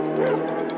Música